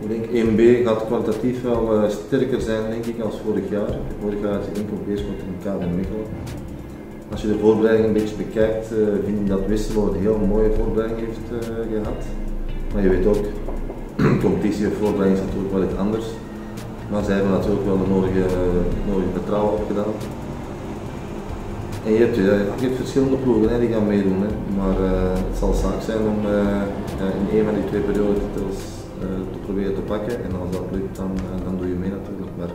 Ik denk 1B gaat kwalitatief wel uh, sterker zijn denk ik als vorig jaar. Vorig jaar had je enkel Beerschot in KV Mechelen. Als je de voorbereiding een beetje bekijkt, uh, vind ik dat Wisselo een heel mooie voorbereiding heeft uh, gehad. Maar je weet ook, competitie of voorbereiding is natuurlijk wel iets anders. Maar zij hebben natuurlijk wel de nodige, nodige vertrouwen opgedaan. En je hebt, verschillende ploegen die gaan meedoen, maar het zal zaak zijn om in een van die twee periodetitels uh, te proberen te pakken. En als dat lukt, dan, dan doe je mee natuurlijk. Maar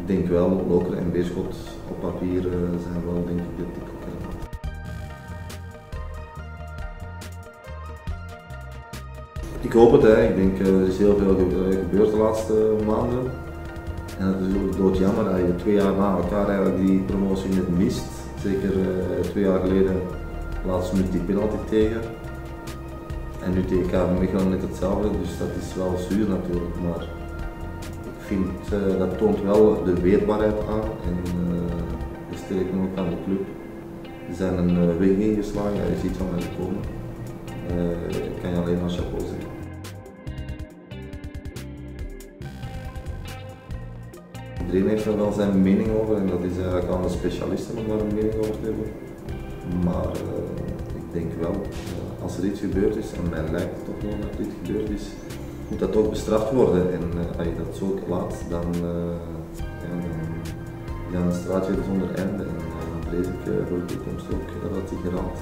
ik denk wel, Lokeren en Beerschot op papier zijn wel denk ik de tikkelkandidaat. Ik hoop het, hè. ik denk er is heel veel gebeurd de laatste maanden. En het is ook doodjammer dat je twee jaar na elkaar eigenlijk die promotie net mist. Zeker twee jaar geleden laatst minuut die penalty tegen. En nu tegen Mechelen net hetzelfde, dus dat is wel zuur natuurlijk. Maar ik vind uh, dat toont wel de weerbaarheid aan en uh, de sterkte ook van de club. Ze zijn een weg ingeslagen, je ziet van mij komen. ik kan je alleen maar chapeau zeggen. Iedereen heeft er wel zijn mening over en dat is eigenlijk aan de specialisten om daar een mening over te hebben. Maar uh, denk wel, als er iets gebeurd is, en mij lijkt het toch wel dat iets gebeurd is, moet dat ook bestraft worden. En uh, als je dat zo laat, dan, ja, dan, dan een straatje zonder einde. En dan vrees ik voor de toekomst ook dat dat zich raadt.